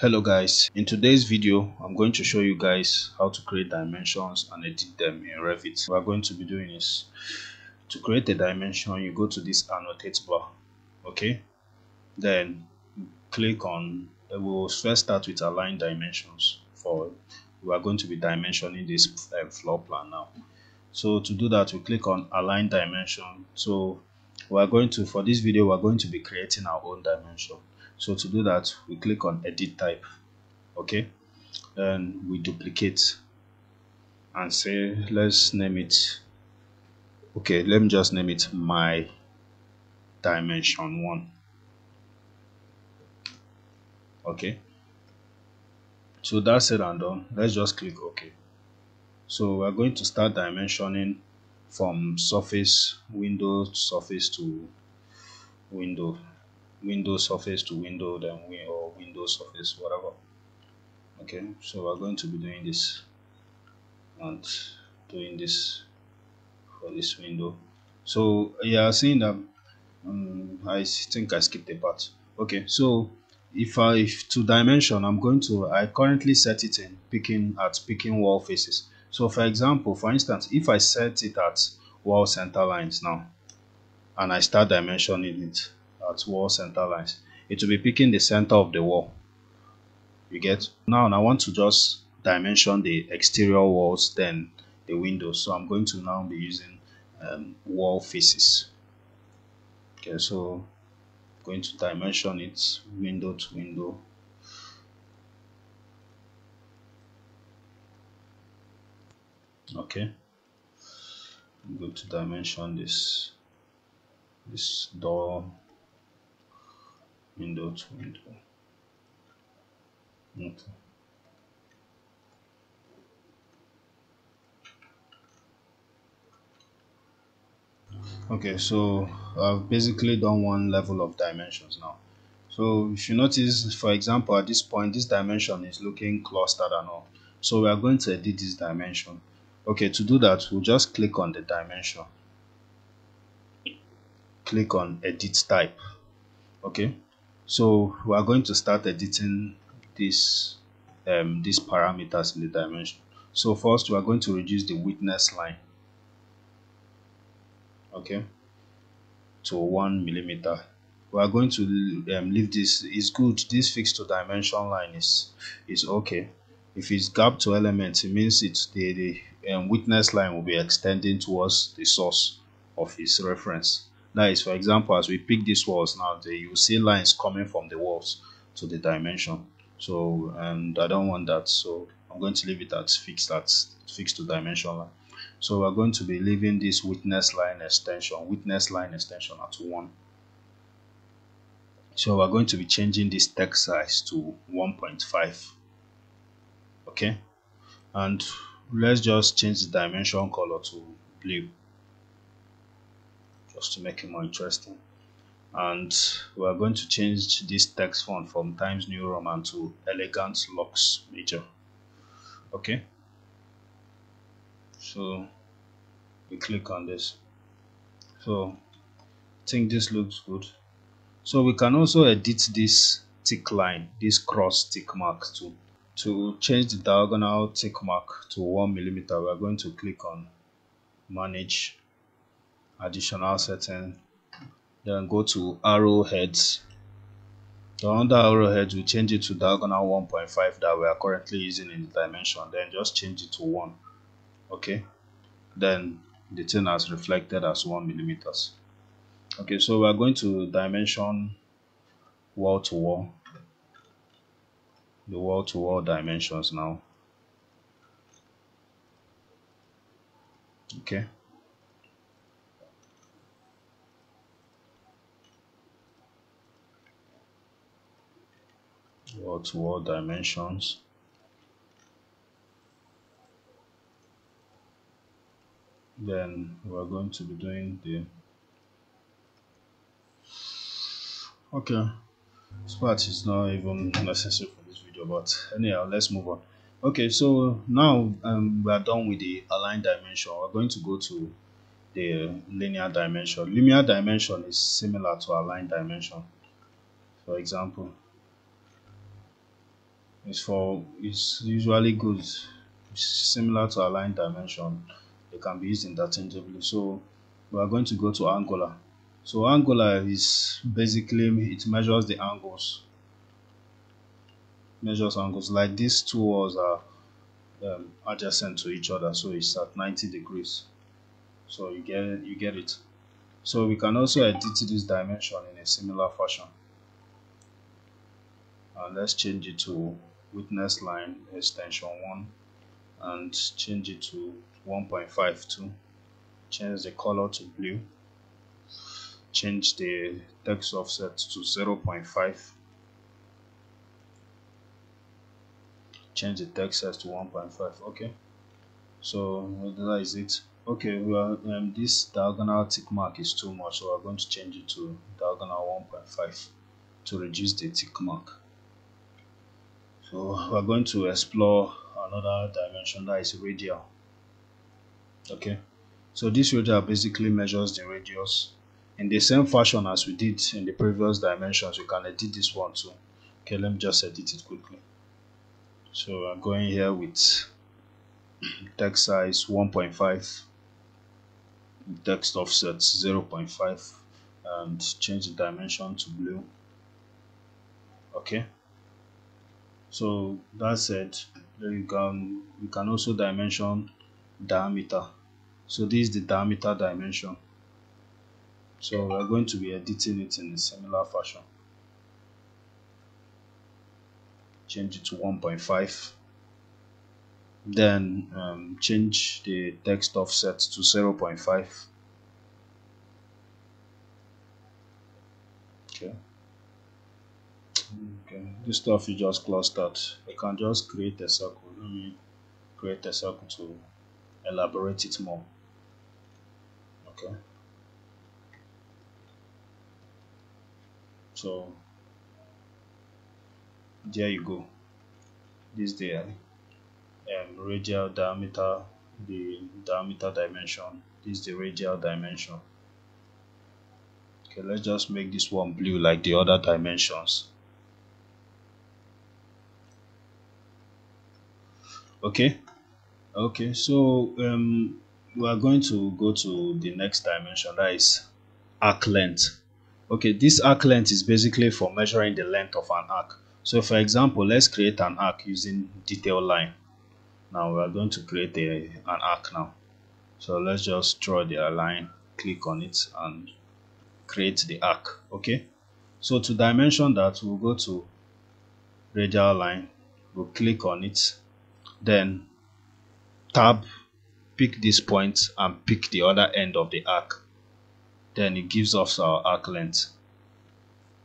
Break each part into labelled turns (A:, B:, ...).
A: hello guys. In today's video i'm going to show you guys how to create dimensions and edit them in revit. What we're going to be doing is to create a dimension you go to this annotate bar okay? Then click on we'll first start with align dimensions for we are going to be dimensioning this uh, floor plan now. So to do that we click on align dimension. So we are going to for this video we're going to be creating our own dimension so to do that we click on edit type okay? And we duplicate and say let's name it okay let me just name it my dimension one okay? So that's it and done let's just click ok. So we're going to start dimensioning from surface window to surface to window window surface to window then we or window surface whatever. Okay so we're going to be doing this and doing this for this window. So yeah seeing that um, I think I skipped a part. Okay so if I if to dimension I'm going to I currently set it in picking at picking wall faces. So for example for instance if I set it at wall center lines now and I start dimensioning it at wall center lines it will be picking the center of the wall you get? Now I want to just dimension the exterior walls then the windows. So I'm going to now be using um, wall faces. Okay so going to dimension it window to window. Okay. I'm going to dimension this this door window to window. Okay. Okay, so I've basically done one level of dimensions now. So if you notice, for example, at this point, this dimension is looking clustered and all. So we are going to edit this dimension. Okay, to do that, we'll just click on the dimension. Click on edit type. Okay, so we are going to start editing this um, these parameters in the dimension. So first we are going to reduce the witness line okay to one millimeter. We are going to um, leave this is good. This fixed to dimension line is is okay. If it's gap to element it means it's the, the um, witness line will be extending towards the source of its reference that is, for example, as we pick these walls now, the, you see lines coming from the walls to the dimension. So, and I don't want that. So I'm going to leave it at fixed, at fixed to dimension line. So we're going to be leaving this witness line extension, witness line extension at one. So we're going to be changing this text size to 1.5. Okay. And let's just change the dimension color to blue to make it more interesting. And we are going to change this text font from Times New Roman to Elegant Lux Major. Okay so we click on this. So I think this looks good. So we can also edit this tick line this cross tick mark to to change the diagonal tick mark to one millimeter we are going to click on manage additional setting then go to arrowheads. So under arrowheads we change it to diagonal 1.5 that we are currently using in the dimension then just change it to 1 okay? Then the thing has reflected as 1 millimeters. Okay so we are going to dimension wall to wall. The wall to wall dimensions now. Okay to wall dimensions. Then we're going to be doing the okay this part is not even necessary for this video but anyhow let's move on. Okay so now um, we are done with the align dimension. We're going to go to the linear dimension. Linear dimension is similar to align dimension. For example is for it's usually good. It's similar to align dimension. They can be used interchangeably. So we are going to go to angular. So angular is basically it measures the angles. Measures angles. Like these two walls are um, adjacent to each other. So it's at 90 degrees. So you get you get it. So we can also edit this dimension in a similar fashion. And let's change it to witness line extension 1 and change it to 1.52 change the color to blue. Change the text offset to 0.5 change the text size to 1.5 okay. So that is it. Okay well um, this diagonal tick mark is too much so we're going to change it to diagonal 1.5 to reduce the tick mark so we're going to explore another dimension that is radial. Okay? So this radial basically measures the radius in the same fashion as we did in the previous dimensions. We can edit this one too. Okay let me just edit it quickly. So I'm going here with text size 1.5 text offset 0.5 and change the dimension to blue. Okay so that said you can you can also dimension diameter. So this is the diameter dimension. So we're going to be editing it in a similar fashion. Change it to 1.5 then um, change the text offset to 0.5 okay okay this stuff is just clustered I can just create a circle. Let me create a circle to elaborate it more. Okay. So there you go. This the um, radial diameter the diameter dimension. This is the radial dimension. Okay let's just make this one blue like the other dimensions okay okay so um we are going to go to the next dimension that is arc length okay this arc length is basically for measuring the length of an arc so for example, let's create an arc using detail line. Now we are going to create a, an arc now. So let's just draw the line, click on it and create the arc. Okay. So to dimension that, we'll go to radial line, we'll click on it, then tab, pick this point and pick the other end of the arc. Then it gives us our arc length.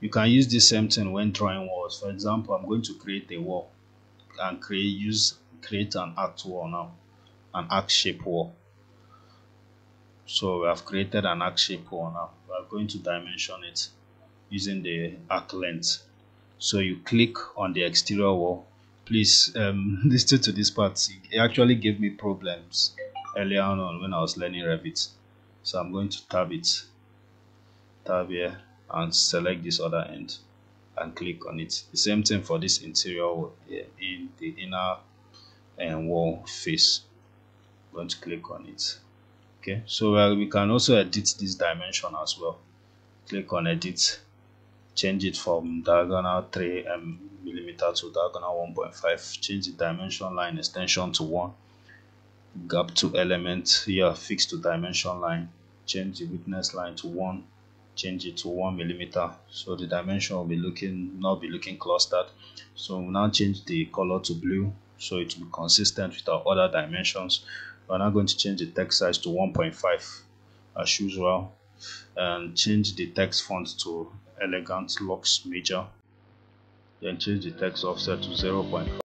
A: You can use the same thing when drawing walls. For example, I'm going to create a wall and create use create an arc wall now, an arc shape wall. So we have created an arc shape wall now. We are going to dimension it using the arc length. So you click on the exterior wall. Please um, listen to this part. It actually gave me problems earlier on when I was learning Revit. So I'm going to tab it. Tab here and select this other end and click on it the same thing for this interior wall in the inner and wall face I'm going to click on it okay so we can also edit this dimension as well click on edit change it from diagonal 3 um, millimeter to diagonal 1.5 change the dimension line extension to 1 gap to element here fix to dimension line change the witness line to 1 change it to one millimeter. So the dimension will be looking not be looking clustered. So now change the color to blue so it will be consistent with our other dimensions. We're now going to change the text size to 1.5 as usual and change the text font to elegant lux major then change the text offset to 0.5